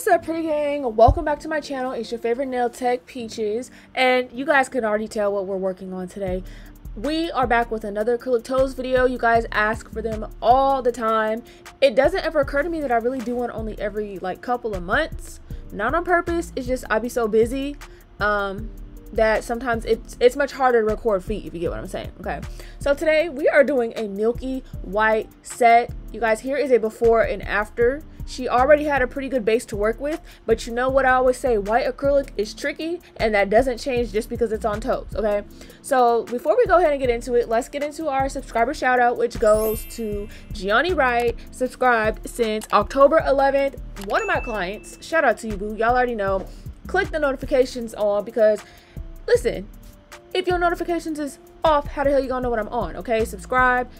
what's up pretty gang? Welcome back to my channel. It's your favorite nail tech peaches and you guys can already tell what we're working on today. We are back with another acrylic toes video. You guys ask for them all the time. It doesn't ever occur to me that i really do one only every like couple of months. Not on purpose. It's just i be so busy um that sometimes it's it's much harder to record feet if you get what i'm saying okay? So today we are doing a milky white set. You guys here is a before and after she already had a pretty good base to work with, but you know what I always say, white acrylic is tricky and that doesn't change just because it's on toes, okay? So before we go ahead and get into it, let's get into our subscriber shout out, which goes to Gianni Wright, subscribed since October 11th. One of my clients, shout out to you, boo. Y'all already know. Click the notifications on because, listen, if your notifications is off, how the hell you gonna know what I'm on, okay? Subscribe,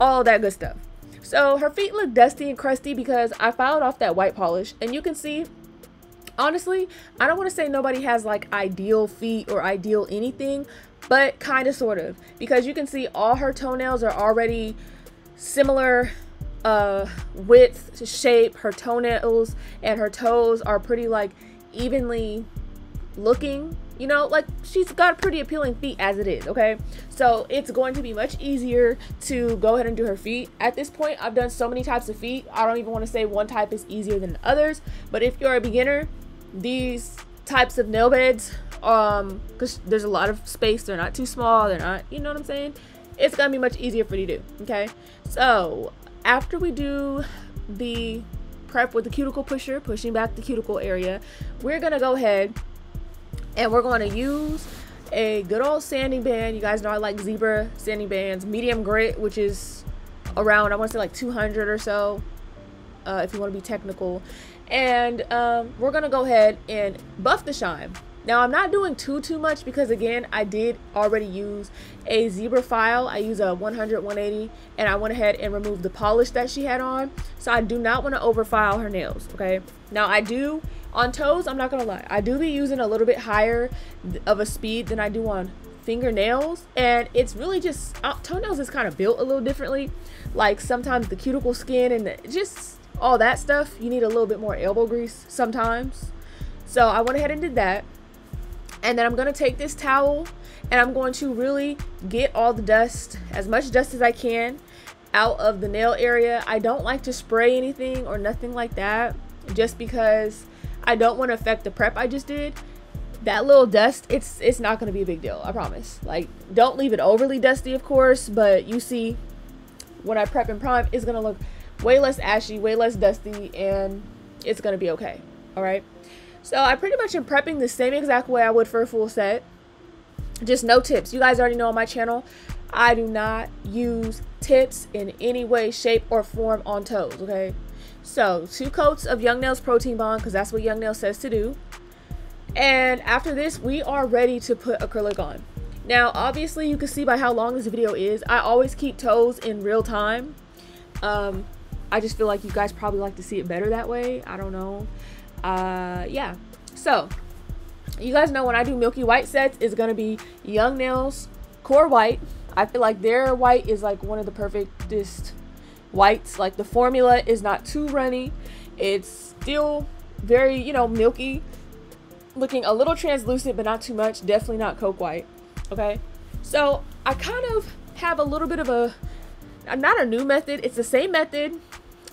all that good stuff. So her feet look dusty and crusty because I filed off that white polish. And you can see honestly I don't want to say nobody has like ideal feet or ideal anything but kind of sort of because you can see all her toenails are already similar uh width shape her toenails and her toes are pretty like evenly looking you know like she's got pretty appealing feet as it is okay? So it's going to be much easier to go ahead and do her feet. At this point i've done so many types of feet i don't even want to say one type is easier than others. But if you're a beginner these types of nail beds um because there's a lot of space they're not too small they're not you know what i'm saying? It's gonna be much easier for you to do okay? So after we do the prep with the cuticle pusher pushing back the cuticle area we're gonna go ahead and we're going to use a good old sanding band. You guys know I like zebra sanding bands, medium grit, which is around I want to say like 200 or so, uh, if you want to be technical. And um, we're gonna go ahead and buff the shine. Now I'm not doing too too much because again I did already use a zebra file. I use a 100 180 and I went ahead and removed the polish that she had on. So I do not want to over file her nails. Okay. Now I do on toes, I'm not gonna lie, I do be using a little bit higher of a speed than I do on fingernails and it's really just uh, toenails is kind of built a little differently. Like sometimes the cuticle skin and the, just all that stuff you need a little bit more elbow grease sometimes. So I went ahead and did that and then I'm gonna take this towel and I'm going to really get all the dust as much dust as I can out of the nail area. I don't like to spray anything or nothing like that just because I don't want to affect the prep I just did. That little dust, it's it's not going to be a big deal. I promise. Like, don't leave it overly dusty, of course, but you see, when I prep and prime, it's going to look way less ashy, way less dusty, and it's going to be okay. All right. So I pretty much am prepping the same exact way I would for a full set. Just no tips. You guys already know on my channel, I do not use tips in any way, shape, or form on toes, okay? So two coats of Young Nails Protein Bond because that's what Young Nails says to do. And after this, we are ready to put acrylic on. Now, obviously, you can see by how long this video is, I always keep toes in real time. Um, I just feel like you guys probably like to see it better that way. I don't know. Uh, yeah. So, you guys know when I do Milky White sets, it's going to be Young Nails Core White. I feel like their white is like one of the perfectest whites. Like the formula is not too runny. It's still very, you know, milky. Looking a little translucent, but not too much. Definitely not Coke White. Okay. So I kind of have a little bit of a, not a new method. It's the same method,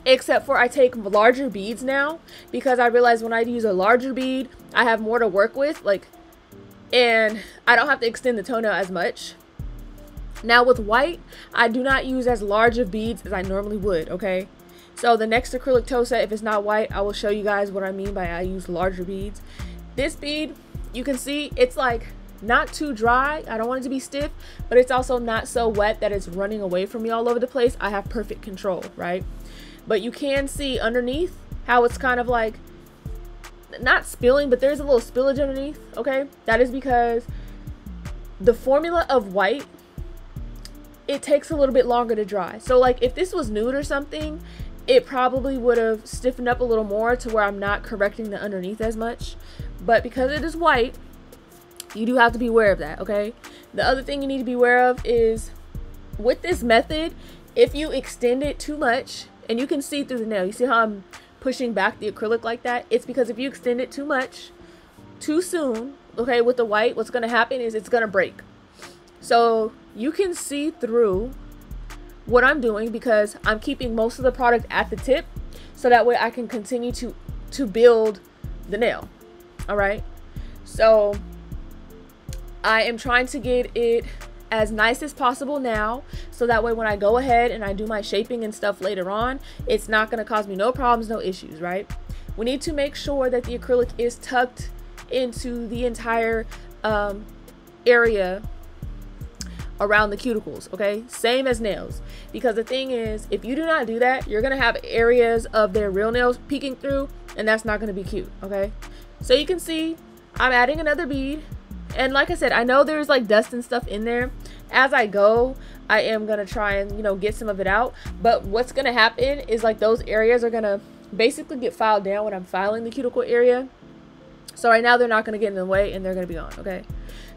except for I take larger beads now because I realize when I use a larger bead, I have more to work with. Like, and I don't have to extend the toenail as much. Now with white, I do not use as large of beads as I normally would, okay? So the next acrylic toe set, if it's not white, I will show you guys what I mean by I use larger beads. This bead, you can see it's like not too dry. I don't want it to be stiff, but it's also not so wet that it's running away from me all over the place. I have perfect control, right? But you can see underneath how it's kind of like not spilling, but there's a little spillage underneath, okay? That is because the formula of white it takes a little bit longer to dry. So like if this was nude or something, it probably would have stiffened up a little more to where I'm not correcting the underneath as much. But because it is white, you do have to be aware of that, okay? The other thing you need to be aware of is with this method, if you extend it too much, and you can see through the nail, you see how I'm pushing back the acrylic like that, it's because if you extend it too much, too soon, okay, with the white, what's going to happen is it's going to break. So you can see through what I'm doing because I'm keeping most of the product at the tip so that way I can continue to to build the nail. All right. So I am trying to get it as nice as possible now so that way when I go ahead and I do my shaping and stuff later on, it's not going to cause me no problems, no issues, right? We need to make sure that the acrylic is tucked into the entire um, area around the cuticles, okay? Same as nails. Because the thing is, if you do not do that, you're gonna have areas of their real nails peeking through, and that's not gonna be cute, okay? So you can see, I'm adding another bead. And like I said, I know there's like dust and stuff in there. As I go, I am gonna try and, you know, get some of it out. But what's gonna happen is like those areas are gonna basically get filed down when I'm filing the cuticle area. So right now they're not gonna get in the way and they're gonna be gone, okay?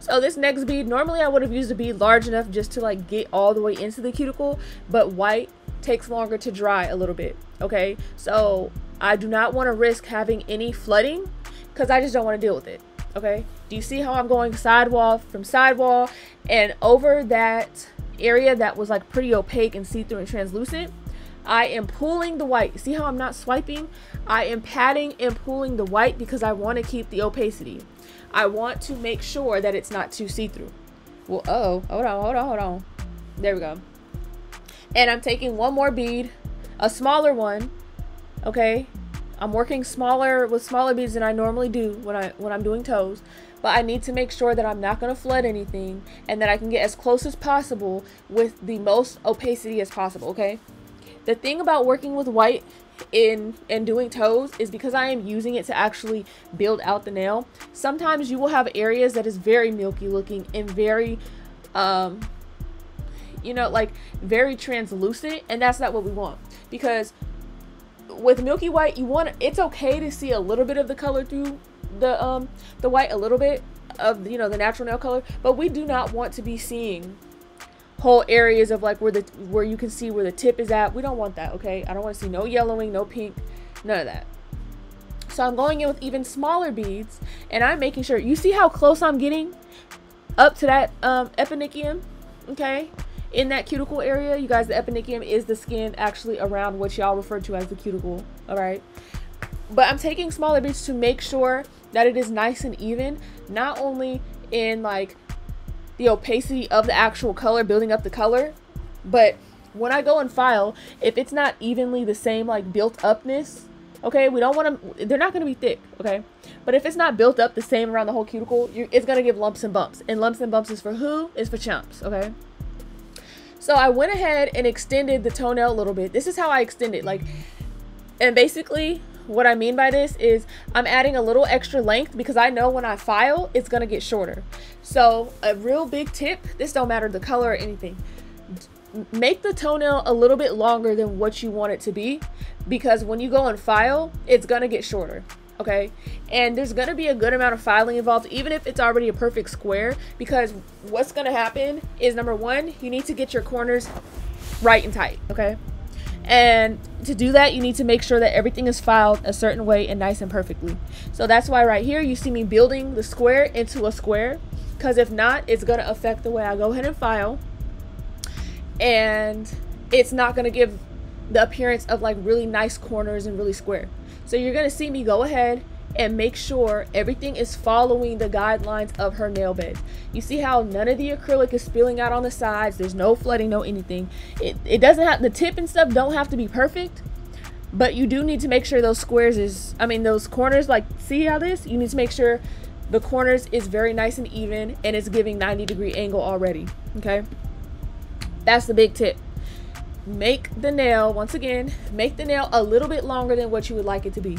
So this next bead, normally I would have used a bead large enough just to like get all the way into the cuticle, but white takes longer to dry a little bit, okay? So I do not want to risk having any flooding because I just don't want to deal with it, okay? Do you see how I'm going sidewall from sidewall and over that area that was like pretty opaque and see-through and translucent? I am pulling the white. See how I'm not swiping? I am patting and pulling the white because I want to keep the opacity. I want to make sure that it's not too see-through. Well, oh, hold on, hold on, hold on. There we go. And I'm taking one more bead, a smaller one, okay? I'm working smaller with smaller beads than I normally do when I when I'm doing toes, but I need to make sure that I'm not going to flood anything and that I can get as close as possible with the most opacity as possible, okay? The thing about working with white in and doing toes is because I am using it to actually build out the nail. Sometimes you will have areas that is very milky looking and very um you know like very translucent and that's not what we want because with milky white you want it's okay to see a little bit of the color through the um the white a little bit of you know the natural nail color but we do not want to be seeing whole areas of like where the where you can see where the tip is at. We don't want that, okay? I don't want to see no yellowing, no pink, none of that. So I'm going in with even smaller beads and I'm making sure you see how close I'm getting up to that um, eponychium, okay? In that cuticle area, you guys, the eponychium is the skin actually around what y'all refer to as the cuticle, all right? But I'm taking smaller beads to make sure that it is nice and even, not only in like the opacity of the actual color, building up the color. But when I go and file, if it's not evenly the same like built upness, okay, we don't want to, they're not going to be thick, okay? But if it's not built up the same around the whole cuticle, it's going to give lumps and bumps. And lumps and bumps is for who? Is for chumps, okay? So I went ahead and extended the toenail a little bit. This is how I extend it. Like, and basically what I mean by this is I'm adding a little extra length because I know when I file, it's to get shorter. So a real big tip, this don't matter the color or anything. Make the toenail a little bit longer than what you want it to be because when you go and file, it's to get shorter okay and there's going to be a good amount of filing involved even if it's already a perfect square because what's going to happen is number one you need to get your corners right and tight okay and to do that, you need to make sure that everything is filed a certain way and nice and perfectly. So that's why right here, you see me building the square into a square. Because if not, it's going to affect the way I go ahead and file. And it's not going to give the appearance of like really nice corners and really square. So you're going to see me go ahead and make sure everything is following the guidelines of her nail bed. You see how none of the acrylic is spilling out on the sides. There's no flooding, no anything. It, it doesn't have, the tip and stuff don't have to be perfect, but you do need to make sure those squares is, I mean, those corners, like, see how this? You need to make sure the corners is very nice and even and it's giving 90 degree angle already, okay? That's the big tip. Make the nail, once again, make the nail a little bit longer than what you would like it to be.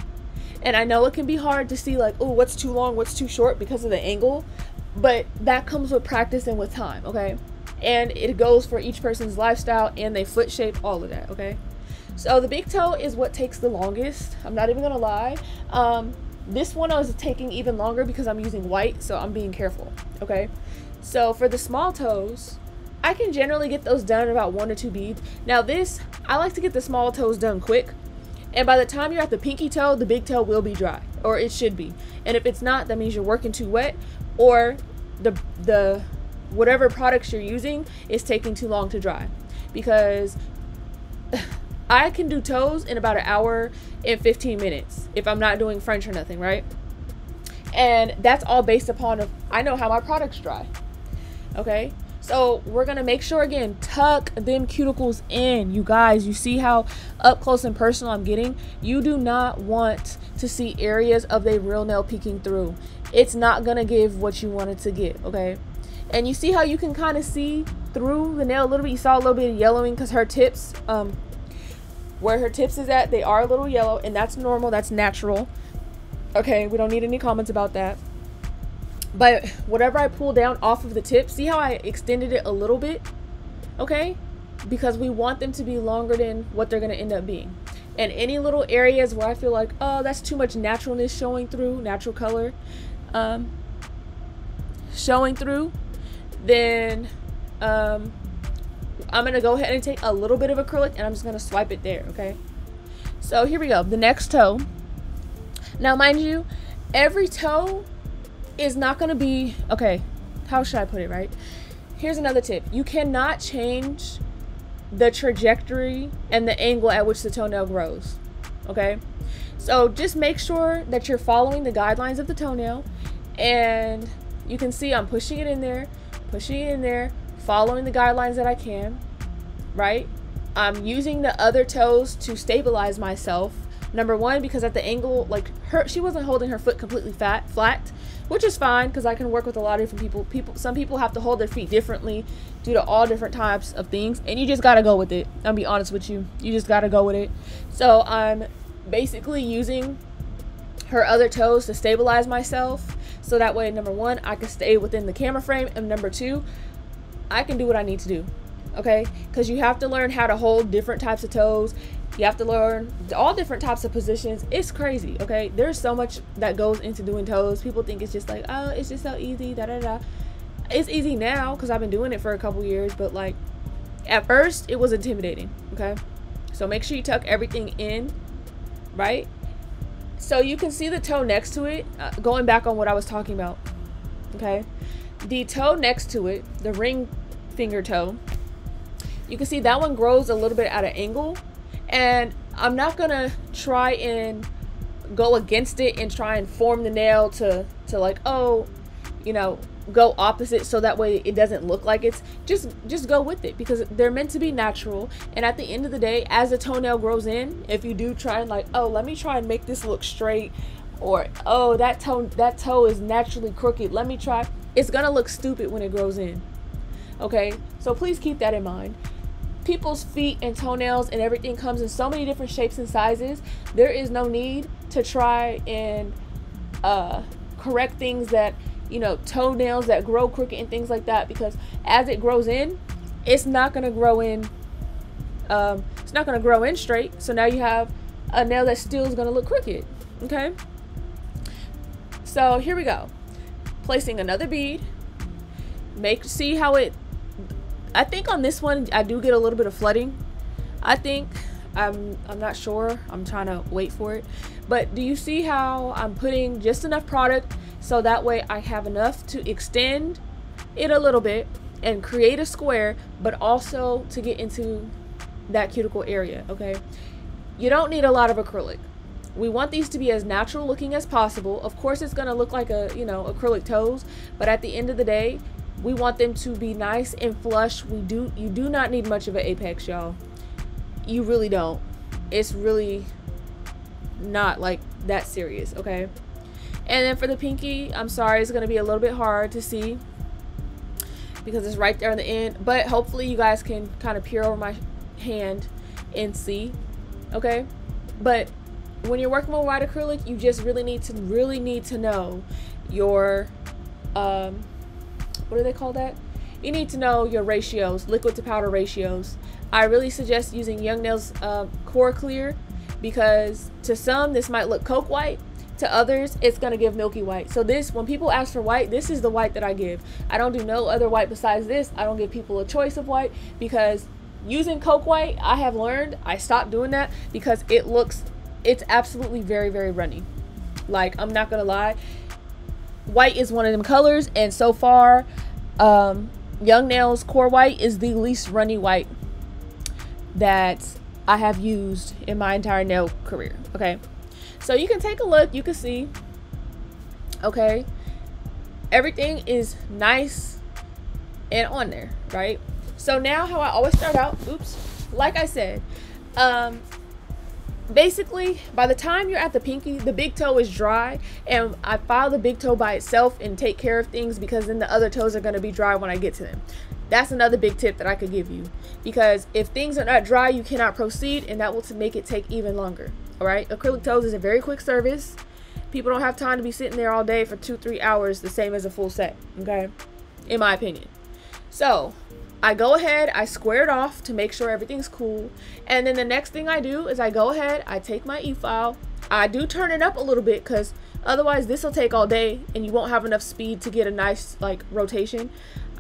And I know it can be hard to see like, oh, what's too long, what's too short because of the angle, but that comes with practice and with time, okay? And it goes for each person's lifestyle and they foot shape, all of that, okay? So the big toe is what takes the longest. I'm not even gonna lie. Um, this one I was taking even longer because I'm using white, so I'm being careful, okay? So for the small toes, I can generally get those done in about one or two beads. Now this, I like to get the small toes done quick And by the time you're at the pinky toe, the big toe will be dry, or it should be. And if it's not, that means you're working too wet, or the the whatever products you're using is taking too long to dry. Because I can do toes in about an hour and 15 minutes if I'm not doing French or nothing, right? And that's all based upon I know how my products dry. Okay? So we're gonna make sure again, tuck them cuticles in. You guys, you see how up close and personal I'm getting? You do not want to see areas of the real nail peeking through. It's not gonna give what you wanted to get, okay? And you see how you can kind of see through the nail a little bit. You saw a little bit of yellowing because her tips, um, where her tips is at, they are a little yellow, and that's normal, that's natural. Okay, we don't need any comments about that. But whatever I pull down off of the tip, see how I extended it a little bit? Okay? Because we want them to be longer than what they're going to end up being. And any little areas where I feel like, oh, that's too much naturalness showing through, natural color, um, showing through, then um, I'm going to go ahead and take a little bit of acrylic and I'm just going to swipe it there, okay? So here we go. The next toe. Now, mind you, every toe is not going to be okay how should i put it right? Here's another tip. You cannot change the trajectory and the angle at which the toenail grows okay? So just make sure that you're following the guidelines of the toenail and you can see i'm pushing it in there pushing it in there following the guidelines that i can right? I'm using the other toes to stabilize myself number one because at the angle like her she wasn't holding her foot completely fat flat which is fine because I can work with a lot of different people. People, some people have to hold their feet differently due to all different types of things, and you just gotta go with it. I'll be honest with you, you just gotta go with it. So I'm basically using her other toes to stabilize myself, so that way, number one, I can stay within the camera frame, and number two, I can do what I need to do. Okay, because you have to learn how to hold different types of toes you have to learn all different types of positions. It's crazy, okay? There's so much that goes into doing toes. People think it's just like, oh, it's just so easy, da da da. It's easy now because I've been doing it for a couple years, but like at first it was intimidating, okay? So make sure you tuck everything in, right? So you can see the toe next to it, uh, going back on what I was talking about, okay? The toe next to it, the ring finger toe, you can see that one grows a little bit at an angle and I'm not gonna try and go against it and try and form the nail to to like oh you know go opposite so that way it doesn't look like it's just just go with it because they're meant to be natural. And at the end of the day as the toenail grows in if you do try and like oh let me try and make this look straight or oh that toe that toe is naturally crooked let me try it's gonna look stupid when it grows in. Okay? So please keep that in mind people's feet and toenails and everything comes in so many different shapes and sizes. There is no need to try and uh, correct things that, you know, toenails that grow crooked and things like that because as it grows in, it's not going to grow in. Um, it's not going to grow in straight. So now you have a nail that still is going to look crooked. Okay. So here we go. Placing another bead. Make see how it I think on this one I do get a little bit of flooding. I think I'm I'm not sure. I'm trying to wait for it. But do you see how I'm putting just enough product so that way I have enough to extend it a little bit and create a square, but also to get into that cuticle area, okay? You don't need a lot of acrylic. We want these to be as natural looking as possible. Of course, it's going to look like a, you know, acrylic toes, but at the end of the day, we want them to be nice and flush. We do you do not need much of an apex, y'all. You really don't. It's really not like that serious, okay? And then for the pinky, I'm sorry, it's gonna be a little bit hard to see because it's right there on the end. But hopefully you guys can kind of peer over my hand and see, okay? But when you're working with white acrylic, you just really need to really need to know your um, what do they call that? You need to know your ratios, liquid to powder ratios. I really suggest using Young Nails uh, Core Clear because to some this might look coke white, to others it's going to give milky white. So this, when people ask for white, this is the white that I give. I don't do no other white besides this. I don't give people a choice of white because using coke white, I have learned, I stopped doing that because it looks it's absolutely very, very runny. Like, I'm not gonna lie. White is one of them colors, and so far, um, Young Nails Core White is the least runny white that I have used in my entire nail career. Okay. So you can take a look, you can see. Okay. Everything is nice and on there, right? So now how I always start out, oops, like I said, um, basically by the time you're at the pinky the big toe is dry and i file the big toe by itself and take care of things because then the other toes are going to be dry when i get to them. That's another big tip that i could give you. Because if things are not dry you cannot proceed and that will make it take even longer all right acrylic toes is a very quick service. People don't have time to be sitting there all day for two three hours the same as a full set okay? In my opinion. So I go ahead, I square it off to make sure everything's cool. And then the next thing I do is I go ahead, I take my e-file. I do turn it up a little bit because otherwise this will take all day and you won't have enough speed to get a nice like rotation.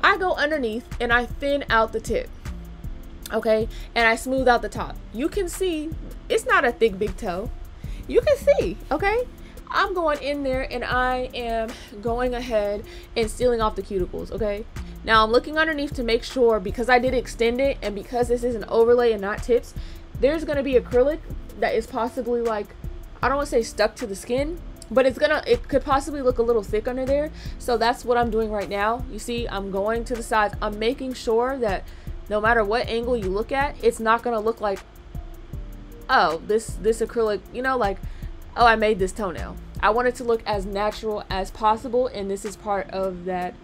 I go underneath and I thin out the tip. Okay, and I smooth out the top. You can see it's not a thick big toe. You can see, okay? I'm going in there and I am going ahead and sealing off the cuticles, okay? Now I'm looking underneath to make sure because I did extend it and because this is an overlay and not tips, there's going to be acrylic that is possibly like, I don't want to say stuck to the skin, but it's gonna, it could possibly look a little thick under there. So that's what I'm doing right now. You see, I'm going to the sides. I'm making sure that no matter what angle you look at, it's not to look like, oh, this, this acrylic, you know, like, oh, I made this toenail. I want it to look as natural as possible. And this is part of that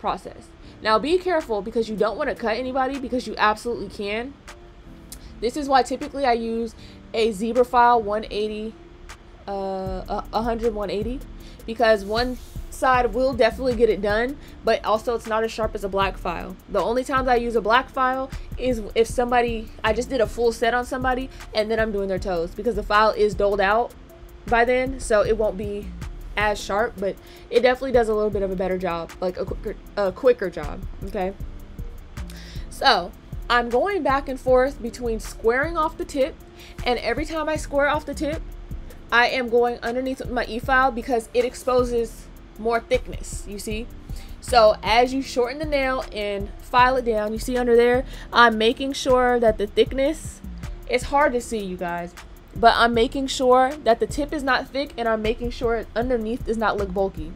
process. Now be careful because you don't want to cut anybody because you absolutely can. This is why typically I use a zebra file 180, uh, 100, 180 because one side will definitely get it done, but also it's not as sharp as a black file. The only times I use a black file is if somebody, I just did a full set on somebody and then I'm doing their toes because the file is doled out by then, so it won't be as sharp, but it definitely does a little bit of a better job, like a quicker, a quicker job, okay? So, I'm going back and forth between squaring off the tip, and every time I square off the tip, I am going underneath my e-file because it exposes more thickness, you see? So as you shorten the nail and file it down, you see under there, I'm making sure that the thickness, it's hard to see you guys, but I'm making sure that the tip is not thick and I'm making sure underneath does not look bulky.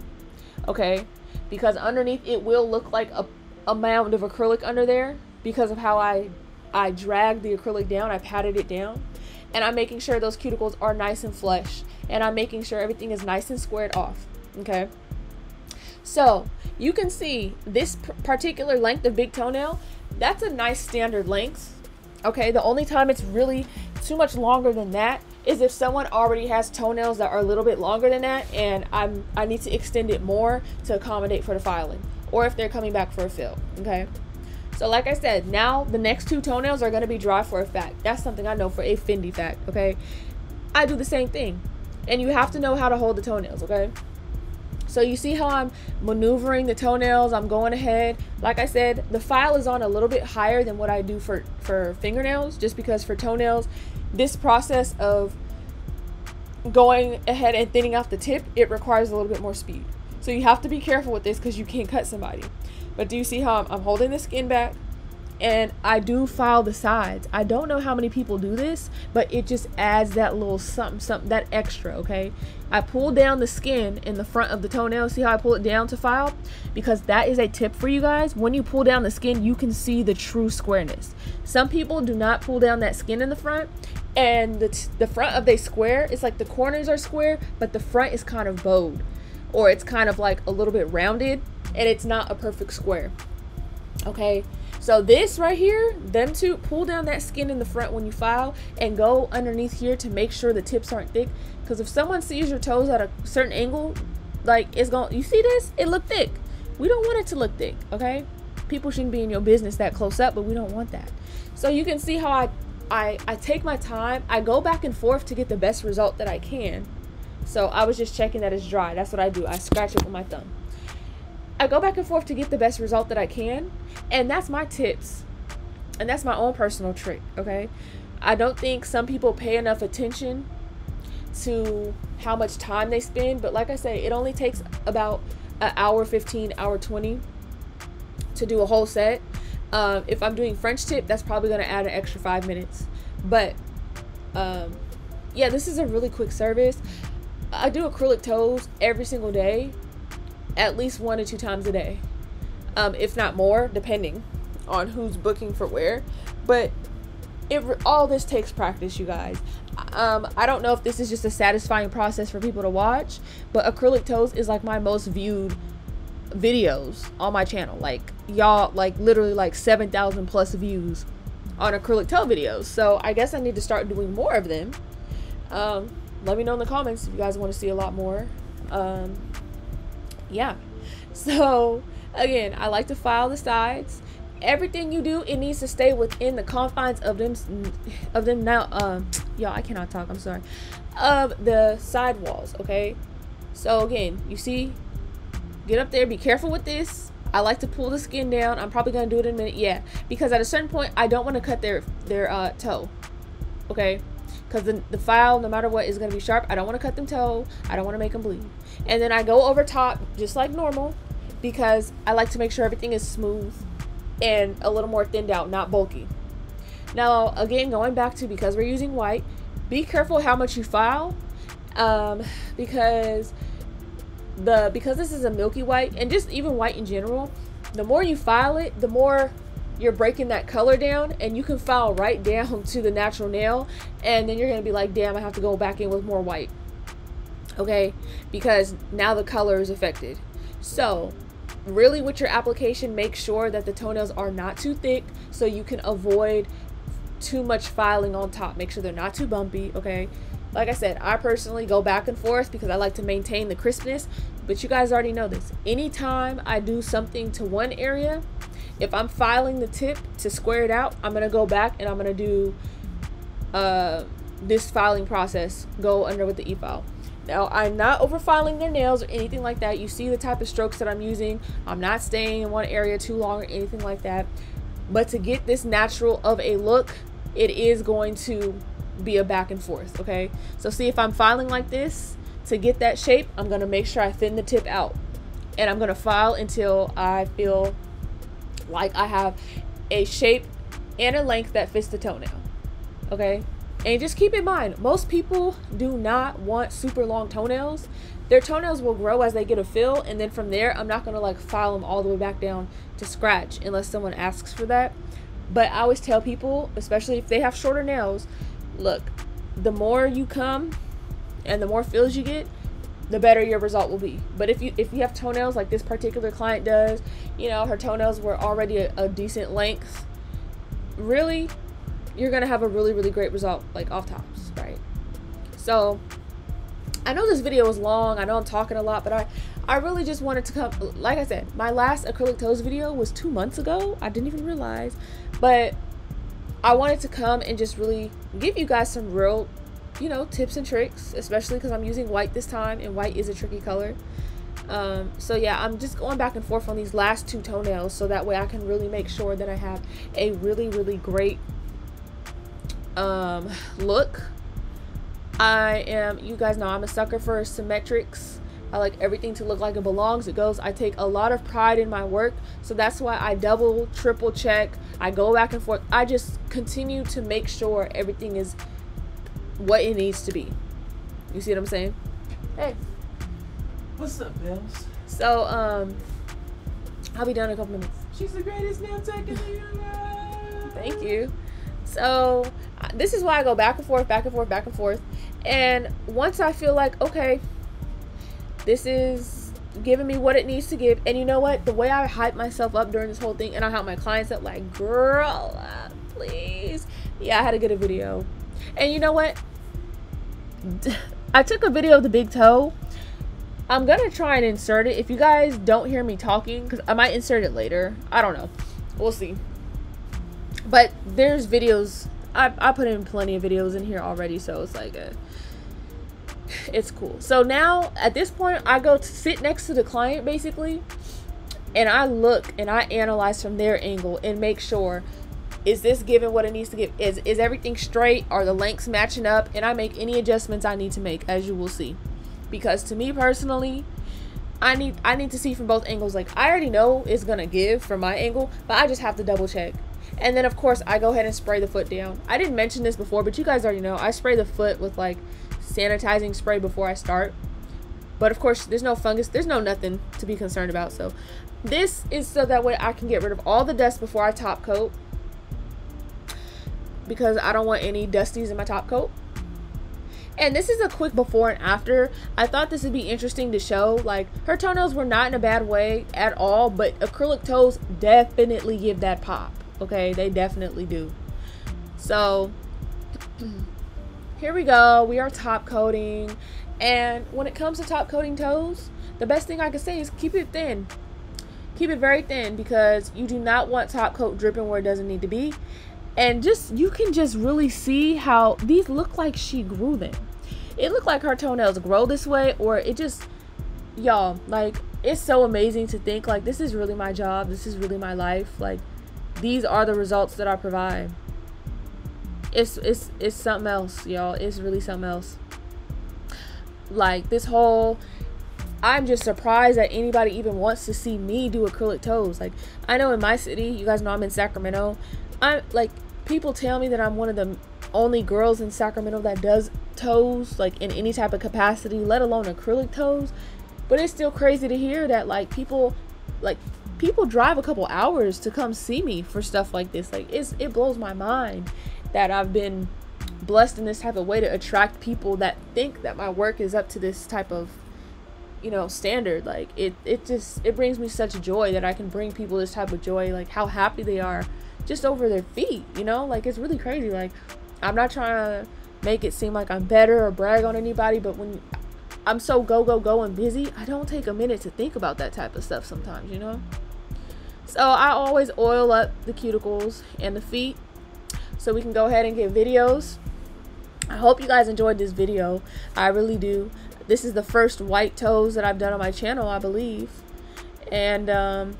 Okay? Because underneath it will look like a, a mound of acrylic under there because of how I I dragged the acrylic down, I patted it down. And I'm making sure those cuticles are nice and flush. And I'm making sure everything is nice and squared off. Okay? So, you can see this particular length of big toenail, that's a nice standard length. Okay, the only time it's really too much longer than that is if someone already has toenails that are a little bit longer than that and I'm I need to extend it more to accommodate for the filing or if they're coming back for a fill okay? So like I said now the next two toenails are going to be dry for a fact. That's something I know for a Fendi fact okay? I do the same thing. And you have to know how to hold the toenails okay so you see how I'm maneuvering the toenails, I'm going ahead. Like I said, the file is on a little bit higher than what I do for, for fingernails, just because for toenails, this process of going ahead and thinning out the tip, it requires a little bit more speed. So you have to be careful with this because you can't cut somebody. But do you see how I'm, I'm holding the skin back? And I do file the sides. I don't know how many people do this, but it just adds that little something, something, that extra, okay? I pull down the skin in the front of the toenail. See how I pull it down to file? Because that is a tip for you guys. When you pull down the skin, you can see the true squareness. Some people do not pull down that skin in the front, and the, the front of they square, it's like the corners are square, but the front is kind of bowed, or it's kind of like a little bit rounded, and it's not a perfect square, okay? So this right here, them two, pull down that skin in the front when you file and go underneath here to make sure the tips aren't thick. Because if someone sees your toes at a certain angle, like it's going, you see this? It look thick. We don't want it to look thick, okay? People shouldn't be in your business that close up, but we don't want that. So you can see how I, I, I take my time. I go back and forth to get the best result that I can. So I was just checking that it's dry. That's what I do. I scratch it with my thumb. I go back and forth to get the best result that I can. And that's my tips. And that's my own personal trick, okay? I don't think some people pay enough attention to how much time they spend. But like I say, it only takes about an hour 15, hour 20 to do a whole set. Um, if I'm doing French tip, that's probably going to add an extra five minutes. But um, yeah, this is a really quick service. I do acrylic toes every single day, at least one or two times a day, um, if not more, depending on who's booking for where. But it all this takes practice, you guys. Um, I don't know if this is just a satisfying process for people to watch, but acrylic toes is like my most viewed videos on my channel. Like y'all, like literally like seven thousand plus views on acrylic toe videos. So I guess I need to start doing more of them. Um, let me know in the comments if you guys want to see a lot more. Um, yeah. So again, I like to file the sides. Everything you do, it needs to stay within the confines of them, of them now. Um, y'all, I cannot talk. I'm sorry. Of the side walls. Okay. So again, you see, get up there. Be careful with this. I like to pull the skin down. I'm probably gonna do it in a minute. Yeah, because at a certain point, I don't want to cut their their uh, toe. Okay, because the, the file, no matter what, is gonna be sharp. I don't want to cut them toe. I don't want to make them bleed. And then I go over top just like normal, because I like to make sure everything is smooth and a little more thinned out, not bulky. Now, again, going back to because we're using white, be careful how much you file, um, because the because this is a milky white and just even white in general the more you file it the more you're breaking that color down and you can file right down to the natural nail and then you're gonna be like damn I have to go back in with more white okay? Because now the color is affected. So really with your application make sure that the toenails are not too thick so you can avoid too much filing on top. Make sure they're not too bumpy okay? Like I said, I personally go back and forth because I like to maintain the crispness, but you guys already know this. Anytime I do something to one area, if I'm filing the tip to square it out, I'm going to go back and I'm going to do uh, this filing process, go under with the e-file. Now, I'm not over filing their nails or anything like that. You see the type of strokes that I'm using. I'm not staying in one area too long or anything like that. But to get this natural of a look, it is going to be a back and forth, okay? So see if I'm filing like this, to get that shape, I'm gonna make sure I thin the tip out. And I'm gonna file until I feel like I have a shape and a length that fits the toenail, okay? And just keep in mind, most people do not want super long toenails. Their toenails will grow as they get a fill, and then from there, I'm not gonna like file them all the way back down to scratch unless someone asks for that. But I always tell people, especially if they have shorter nails, look, the more you come and the more fills you get, the better your result will be. But if you if you have toenails like this particular client does, you know, her toenails were already a, a decent length, really, you're gonna have a really, really great result, like off tops, right? So I know this video is long, I know I'm talking a lot, but I I really just wanted to come like I said, my last acrylic toes video was two months ago. I didn't even realize. But I wanted to come and just really give you guys some real, you know, tips and tricks, especially because I'm using white this time and white is a tricky color. Um, so yeah, I'm just going back and forth on these last two toenails so that way I can really make sure that I have a really, really great um, look. I am, you guys know I'm a sucker for symmetrics. I like everything to look like it belongs. It goes. I take a lot of pride in my work. So that's why I double, triple check. I go back and forth. I just continue to make sure everything is what it needs to be. You see what I'm saying? Hey. What's up, Bells? So, um, I'll be done in a couple minutes. She's the greatest nail tech in the universe. Thank you. So, this is why I go back and forth, back and forth, back and forth. And once I feel like, okay, this is giving me what it needs to give. And you know what? The way I hype myself up during this whole thing, and I hype my clients up, like, girl, uh, please. Yeah, I had to get a video. And you know what? I took a video of the big toe. I'm gonna try and insert it. If you guys don't hear me talking, because I might insert it later. I don't know. We'll see. But there's videos. I, I put in plenty of videos in here already, so it's like a it's cool. So now at this point, I go to sit next to the client basically, and I look and I analyze from their angle and make sure is this giving what it needs to give? Is is everything straight? Are the lengths matching up? And I make any adjustments I need to make, as you will see. Because to me personally, I need I need to see from both angles. Like I already know it's gonna give from my angle, but I just have to double check. And then of course I go ahead and spray the foot down. I didn't mention this before, but you guys already know I spray the foot with like sanitizing spray before I start. But of course there's no fungus, there's no nothing to be concerned about. So this is so that way I can get rid of all the dust before I top coat. Because I don't want any dusties in my top coat. And this is a quick before and after. I thought this would be interesting to show. Like, her toenails were not in a bad way at all, but acrylic toes definitely give that pop. Okay, they definitely do. So, here we go. We are top coating. And when it comes to top coating toes, the best thing I can say is keep it thin. Keep it very thin because you do not want top coat dripping where it doesn't need to be and just you can just really see how these look like she grew them it looked like her toenails grow this way or it just y'all like it's so amazing to think like this is really my job this is really my life like these are the results that i provide it's it's it's something else y'all it's really something else like this whole I'm just surprised that anybody even wants to see me do acrylic toes. Like I know in my city, you guys know I'm in Sacramento. I'm like people tell me that I'm one of the only girls in Sacramento that does toes like in any type of capacity, let alone acrylic toes. But it's still crazy to hear that like people like people drive a couple hours to come see me for stuff like this. Like it's it blows my mind that I've been blessed in this type of way to attract people that think that my work is up to this type of you know standard like it it just it brings me such joy that i can bring people this type of joy like how happy they are just over their feet, you know? Like it's really crazy. Like I'm not trying to make it seem like I'm better or brag on anybody, but when I'm so go go go and busy, I don't take a minute to think about that type of stuff sometimes, you know? So I always oil up the cuticles and the feet so we can go ahead and get videos. I hope you guys enjoyed this video. I really do. This is the first white toes that I've done on my channel, I believe. And um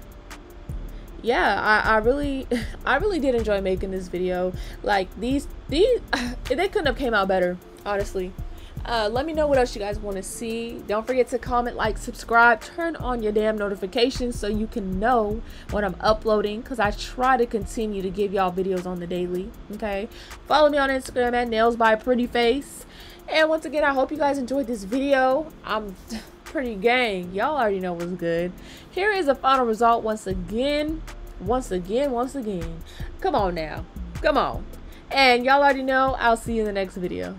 yeah I, I really i really did enjoy making this video. Like these these they couldn't have came out better honestly. Uh, let me know what else you guys want to see. Don't forget to comment like subscribe turn on your damn notifications so you can know when i'm uploading because i try to continue to give y'all videos on the daily okay? Follow me on instagram at nails by pretty face. And once again i hope you guys enjoyed this video. I'm pretty gang. Y'all already know what's good. Here is the final result once again. Once again, once again. Come on now. Come on. And y'all already know, I'll see you in the next video.